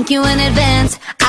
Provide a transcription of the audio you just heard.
Thank you in advance.